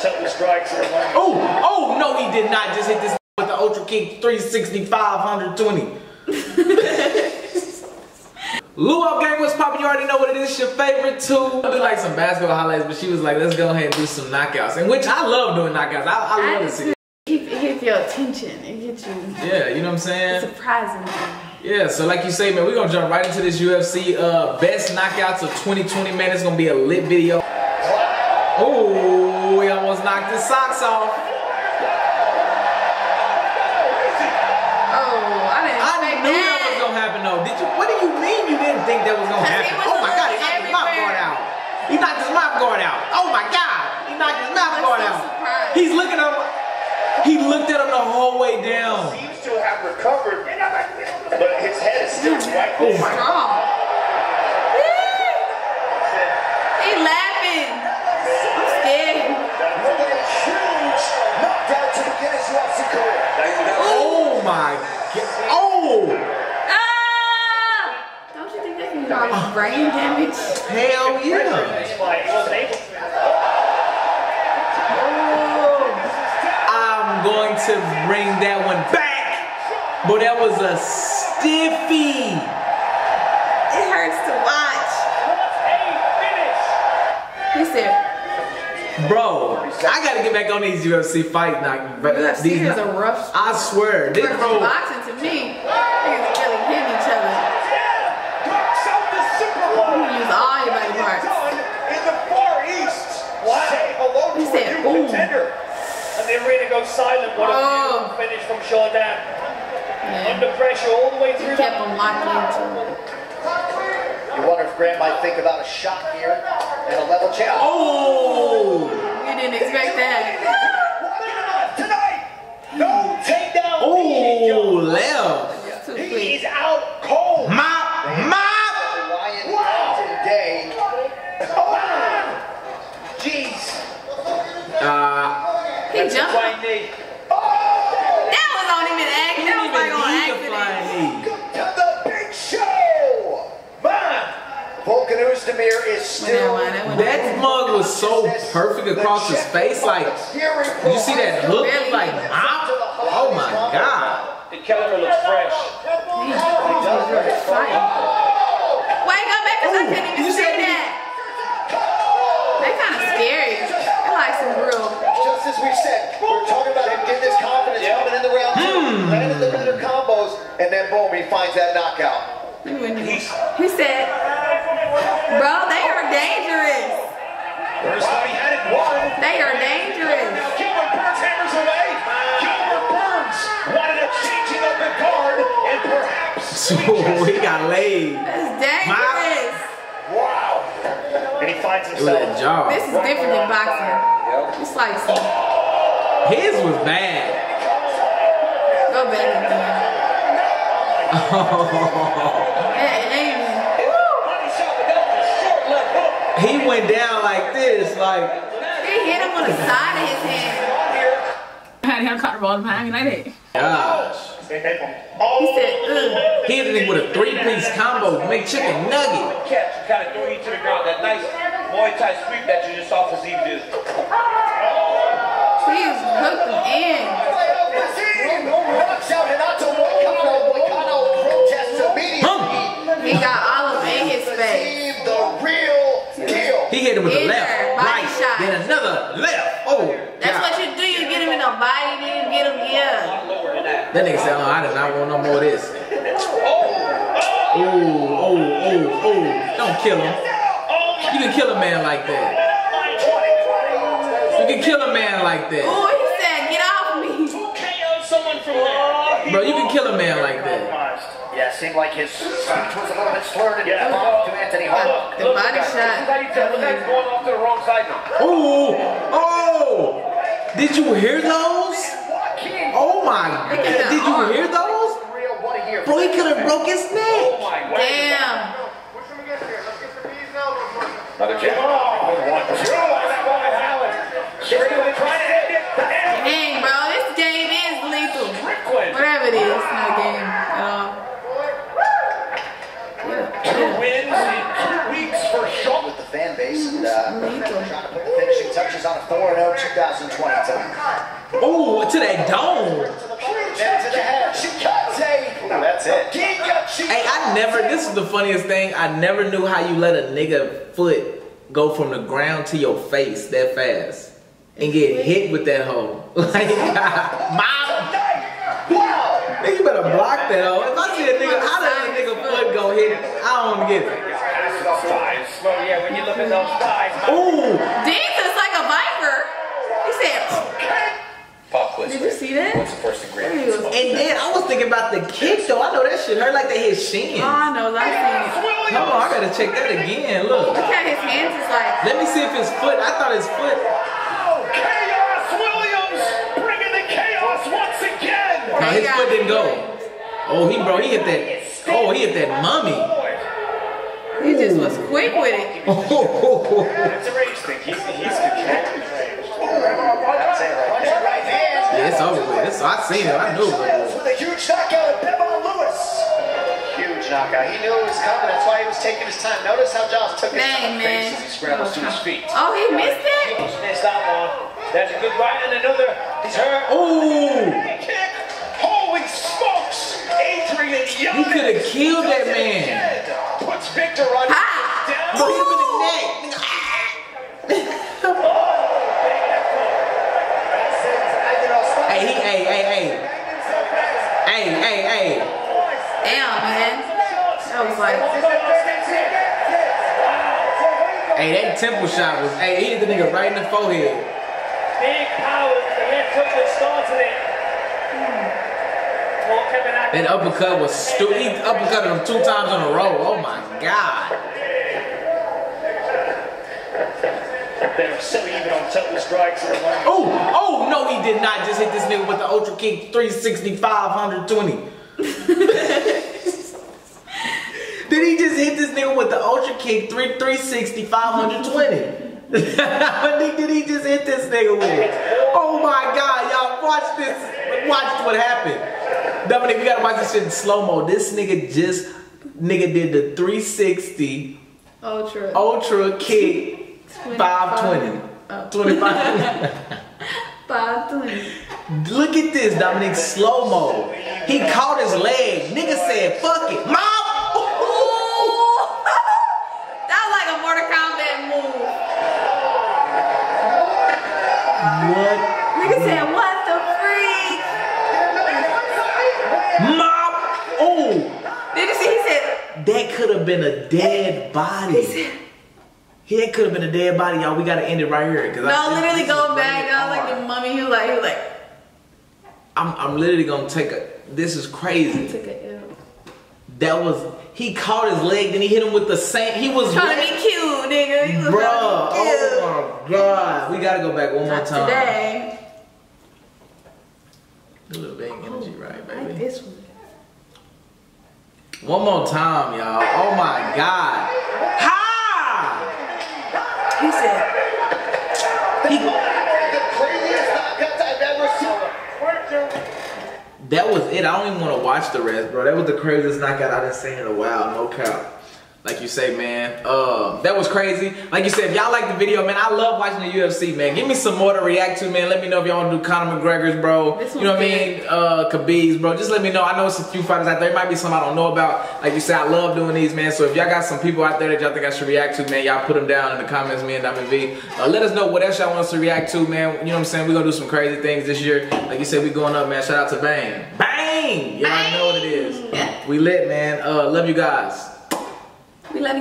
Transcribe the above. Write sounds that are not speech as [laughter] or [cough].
Temple strikes. Oh, oh no, he did not just hit this with the Ultra Kick 365 120. [laughs] Luau gang, what's poppin'? You already know what it is. Your favorite too. I do like some basketball highlights, but she was like, "Let's go ahead and do some knockouts," and which I love doing knockouts. I, I love to see. It gets your attention. It gets you Yeah, you know what I'm saying? surprising. Yeah, so like you say, man, we're gonna jump right into this UFC uh, best knockouts of 2020, man. It's gonna be a lit video. Oh, he almost knocked his socks off. Oh, I didn't I expect knew that that. was gonna happen though. Did you? What do you mean you didn't think that was gonna happen? was Oh my God, he knocked his mouth everywhere. guard out. He knocked his mouth guard out. Oh my God, he knocked his mouth guard so out. surprised. He's looking at him. He looked at him the whole way down. Seems to have recovered, but his head is still right Oh my Strong. he laughing. I'm scared. Look at his huge knockdown to begin his UFC career. Oh my God. Oh Ah! Don't you think that can cause brain damage? hell yeah. This fight, he wasn't able to. I'm going to bring that one back. But that was a stiffy. It hurts to watch. He said, Bro, I gotta get back on these UFC fight knock. but these is a rough I swear, this bro. Contender. And the arena goes silent. What a Oh. beautiful finish from Sean Dan. Yeah. Under pressure all the way He through. kept him locked into. You wonder if Grant might think about a shot here and a level challenge. Oh, You didn't expect that. Tonight, no takedown. oh, left. Too He quick. is out cold. Mop, mop. Ryan wow. Day. Oh, Jeez. Uh, He jumped. Flying knee. Oh! That was on him in act. That was like on need a accident. flying. Welcome to the big show. Man, Volkan Oezdemir is still. Well, never mind, That mug was so perfect across his face. Like, you see that hook? Like, mop. Oh my God. The caliber looks fresh. Damn, he was. Wake up, back, cause I couldn't even see that. They kind of scary. They like some real. Just as we said, we were talking about him getting his confidence coming in the round two, hmm. landing the better combos, and then boom, he finds that knockout. He wouldn't even- He said, "Bro, they are dangerous. First time he had it won. They are dangerous." Gilbert Burns hammers away. Gilbert Burns wanted a changing of the guard, and perhaps. [laughs] So he got laid. That's dangerous. Wow. And he finds It was that himself. This is different than boxing. It's like some. His was bad. Go back again. It ain't. He went down like this, like. He hit him on the side of his hand. had him caught the ball behind me like that. Gosh. He said, "Ugh." He hit it with a three-piece combo, make chicken nugget. catch kind of throw you to the ground. That nice Muay Thai sweep that you just saw for Fazim do. He was hooked in. Rocks out Renato Moicano. Moicano protests immediately. He got all of in his face. The real deal. He hit him with the In left, right, shot. then another left. Oh, That's God. what you do. You get him in the body, then you get him, yeah. That nigga said, oh, I did not want no more of this. Oh, oh, oh, oh. Don't kill him. You can kill a man like that. You can kill a man like that. Ooh, he said, get off me. Someone from there. Bro, you can kill a man like that. Yeah, seemed like his speech was a little bit slurred and Yeah. to Anthony Hall. The body Look how shot. you tell the guy's going off to the wrong side now. Oh, oh. Did you hear those? Oh my God. Did you hear those? Real, what a year. Bro, he could have broke his neck. Damn. Another kick. Dang, bro, this game is lethal. Whatever it is, it's not a game at all. Two wins in two weeks for Shaw with the fan base and uh, Lethal. trying to put the finishing touches on a 4-0 2022. Ooh, to that dome. Then to the head. Ooh, that's it. Hey, I never, this is the funniest thing. I never knew how you let a nigga foot go from the ground to your face that fast and get hit with that hoe. [laughs] Like, mom, [laughs] Wow. nigga, you better block that hoe. If I see a nigga, how does a nigga foot go hit? I don't get it. Thighs. Well, yeah, when you look at those thighs, man. Ooh, Jesus, like a viper. He said, Pop quiz. Did you see that? What's the first He ingredient? was- and then I was thinking about the kick though. I know that shit hurt like they hit shin. Oh, I know, I seen. Hold on, I gotta check that again. Look. Look how his hands is like, Let me see if his foot, I thought his foot, Khaos Williams bringing the chaos once again. no, his foot didn't go. Oh, he, bro, he hit that, oh, he hit that mummy. he just was quick with it. [laughs] Oh. It's a race thing. He's, he's controlling. That's it right there. Right hand. Yeah, it's over with. It's, I seen it. I knew it. Williams with a huge knockout of Bevon Lewis. Huge knockout. He knew it was coming. That's why he was taking his time. Notice how Josh took his Dang, time. man. As he scrambles to his feet. Oh, he missed it? Almost missed that one. There's a good right and another. Turn. Ooh, Kick. Holy smokes. Adrian Yanez. he could have killed that man. Puts Victor on Ha! down. Bro, hit him in the neck. Hey, he, hey, hey, hey. Hey, hey, hey. Damn, man. That was like, Hey, that temple shot was, hey, he hit the nigga right in the forehead. Big powers. The left hook that started it. Poor Kevin Atkinson. That uppercut was stupid. He uppercutted him two times in a row. Oh my God. They're even on total strikes. Oh, oh, no, he did not just hit this nigga with the Ultra Kick 365, 120. [laughs] did he just hit this nigga with the Ultra Kick 3, 360, 520? [laughs] How many did he just hit this nigga with? Oh my God, y'all watch this. Watch what happened. Dominic, we gotta watch this shit in slow mo. This nigga just, nigga did the 360 ultra. Ultra Kick 520. Oh. 25. [laughs] 520. Look at this, Dominic, slow mo. He caught his leg. Nigga said, fuck it. Mom! Ooh. [laughs] that was like a Mortal Kombat move. What? Nigga said, what the freak? Mom! Oh! Did you see? He said, That could have been a dead body. Yeah, it could have been a dead body, y'all. We gotta end it right here. Cause I- no, this- literally this is going back rated down like the mummy. He was like, he was like, I'm, I'm literally gonna take a. This is crazy. took a L. That was. He caught his leg, then he hit him with the same. He was. Trying to be cute, nigga. He was Bruh. trying to be cute. Oh my god. We gotta go back one more Not time. today. A little bang energy, right, oh, Like baby? this one. One more time, y'all. Oh my God. Ha! That was it. I don't even want to watch the rest, bro. That was the craziest knockout I done seen in a while. No cap. Like you say, man. Um, that was crazy. Like you said, if y'all like the video, man, I love watching the UFC, man. Give me some more to react to, man. Let me know if y'all want to do Conor McGregor's, bro. You know what I mean? Uh, Khabib's, bro. Just let me know. I know it's a few fighters out there. It might be some I don't know about. Like you said, I love doing these, man. So if y'all got some people out there that y'all think I should react to, man, y'all put them down in the comments, me and Diamond V. Uh, let us know what else y'all want us to react to, man. You know what I'm saying? We're gonna do some crazy things this year. Like you said, we going up, man. Shout out to Bang. Bang! Y'all know what it is. We lit, man. Uh, love you guys. We love you.